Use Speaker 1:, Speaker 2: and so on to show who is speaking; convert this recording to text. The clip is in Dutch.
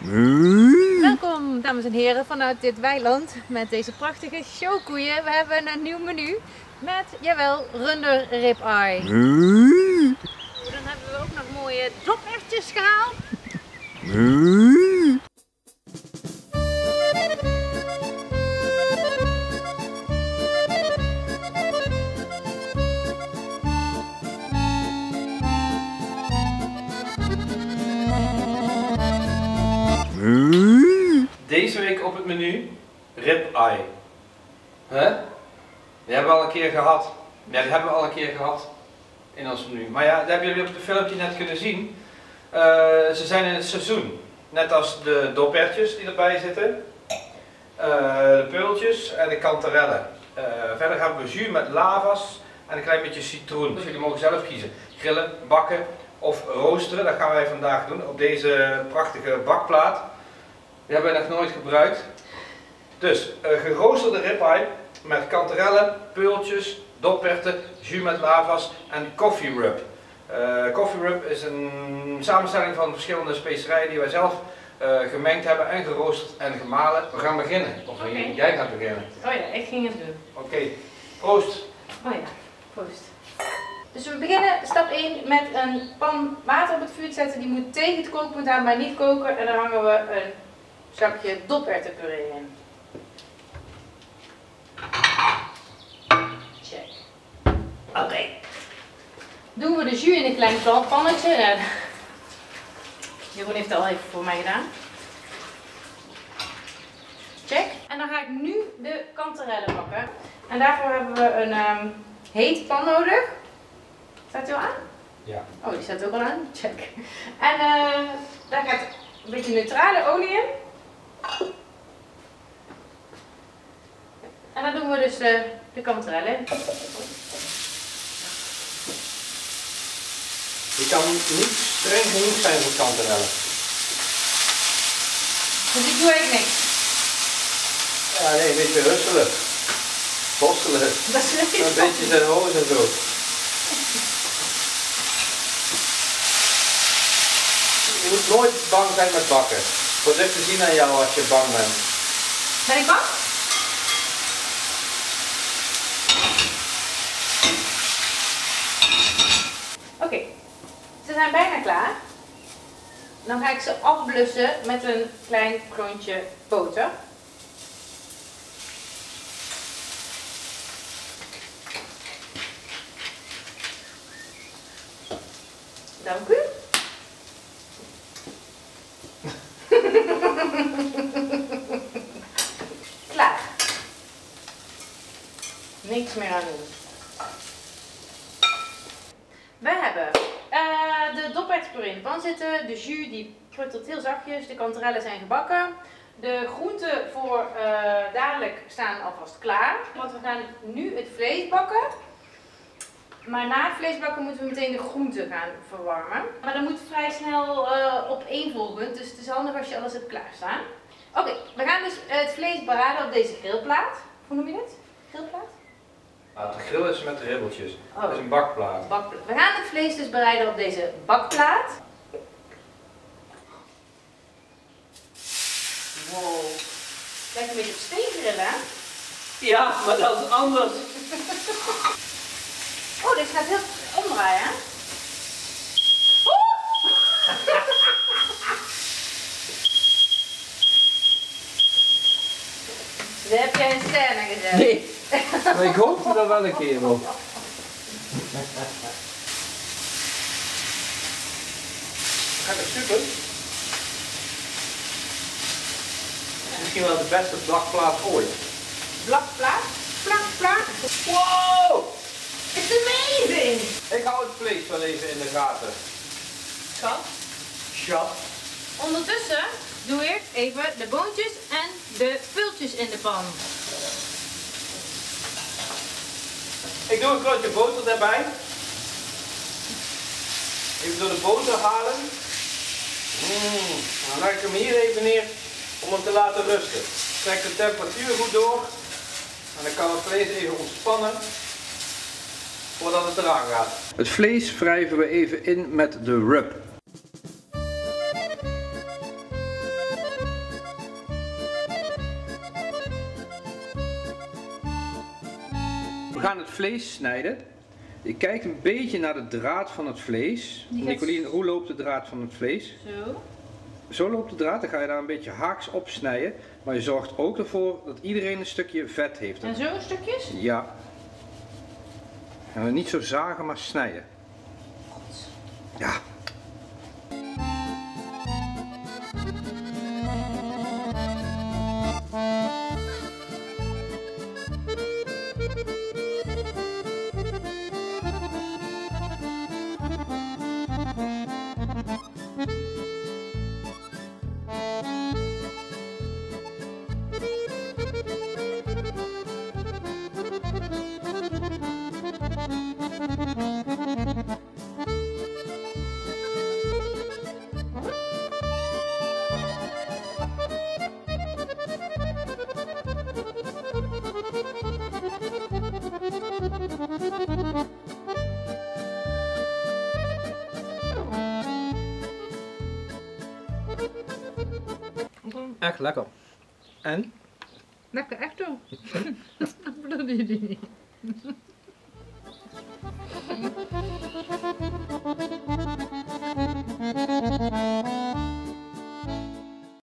Speaker 1: Welkom dames en heren vanuit dit weiland met deze prachtige showkoeien. We hebben een nieuw menu met, jawel, runder rib eye. Dan hebben we ook nog mooie dopertjes gehaald.
Speaker 2: Op het menu rib eye. Hè? Die hebben we al een keer gehad. Ja, die hebben we al een keer gehad in ons menu. Maar ja, dat hebben jullie op het filmpje net kunnen zien. Eh, ze zijn in het seizoen. Net als de dopertjes die erbij zitten. Eh, de peultjes en de kanterellen. Eh, verder hebben we jus met lavas en een klein beetje citroen. Dus jullie mogen zelf kiezen. Grillen, bakken of roosteren. Dat gaan wij vandaag doen op deze prachtige bakplaat. Die hebben we nog nooit gebruikt. Dus eh, geroosterde ribeye met kanterellen, peultjes, doperten, jus met lavas en coffee rub. Eh, coffee rub is een samenstelling van verschillende specerijen die wij zelf eh, gemengd hebben en geroosterd en gemalen. We gaan beginnen. Of
Speaker 1: Oké.
Speaker 2: jij gaat beginnen.
Speaker 1: Oh ja, ik ging het doen.
Speaker 2: Oké, proost.
Speaker 1: Oh ja, proost. Dus we beginnen stap 1 met een pan water op het vuur te zetten. Die moet tegen het kookpunt aan, maar niet koken. En dan hangen we een zakje doperwtenpuree in. Check. Oké. Doen we de jus in een klein pan- pannetje. Jeroen heeft het al even voor mij gedaan. Check. En dan ga ik nu de kanterellen bakken. En daarvoor hebben we een ehm heet pan nodig. Staat die al aan?
Speaker 2: Ja.
Speaker 1: Oh, die staat ook al aan. Check. En eh, daar gaat een beetje neutrale olie in. En dan doen we dus de, de in.
Speaker 2: Je kan niet streng genoeg zijn voor kanterellen.
Speaker 1: Dus ik doe eigenlijk niks.
Speaker 2: Ja, nee, een beetje rustelen. Borstelen.
Speaker 1: Dat is leuk.
Speaker 2: Een beetje zijn hoofd en zo. Je moet nooit bang zijn met bakken. Producten zien aan jou als je bang bent.
Speaker 1: Ben ik bang? Oké, ze zijn bijna klaar. Dan ga ik ze afblussen met een klein klontje boter. Dank u. Klaar. Niks meer aan doen. We hebben de doperwtenpuree in de pan zitten. De jus die pruttelt heel zachtjes. De kanterellen zijn gebakken. De groenten voor eh, dadelijk staan alvast klaar. Want we gaan nu het vlees bakken. Maar na het vlees bakken moeten we meteen de groenten gaan verwarmen. Maar dat moet vrij snel eh opeenvolgend. Dus het is handig als je alles hebt klaarstaan. Oké, we gaan dus het vlees beraden op deze grillplaat. Hoe noem je dit? Grillplaat?
Speaker 2: De grill is met de ribbeltjes.
Speaker 1: Oh.
Speaker 2: Dat is een bakplaat.
Speaker 1: Bakplaat. We gaan het vlees dus bereiden op deze bakplaat. Wow. Lijkt een beetje op steengrillen, hè?
Speaker 2: Ja, maar dat is anders.
Speaker 1: Oh, dit gaat heel omdraaien, hè? Daar heb jij een scène gezet.
Speaker 2: Nee. Maar ik hoopte dat wel een keer op. Gaat het super? Misschien wel de beste bakplaat ooit.
Speaker 1: Blakplaat, plakplaat.
Speaker 2: Wow!
Speaker 1: It's amazing!
Speaker 2: Ik hou het vlees wel even in de gaten.
Speaker 1: Schat.
Speaker 2: Schat.
Speaker 1: Ondertussen doe ik even de boontjes en de pultjes in de pan.
Speaker 2: Ik doe een klontje boter erbij. Even door de boter halen. Mm, dan leg ik hem hier even neer om hem te laten rusten. Trek de temperatuur goed door. En dan kan het vlees even ontspannen voordat het eraan gaat. Het vlees wrijven we even in met de rub. Vlees snijden, je kijkt een beetje naar de draad van het vlees.
Speaker 1: Gaat-
Speaker 2: Nicolien, hoe loopt de draad van het vlees?
Speaker 1: Zo.
Speaker 2: Zo loopt de draad, dan ga je daar een beetje haaks op snijden. Maar je zorgt ook ervoor dat iedereen een stukje vet heeft.
Speaker 1: En zo stukjes?
Speaker 2: Ja. En dan niet zo zagen, maar snijden. Ja. Echt lekker. En?
Speaker 1: Lekker, echt zo. Dat bedoelde je niet.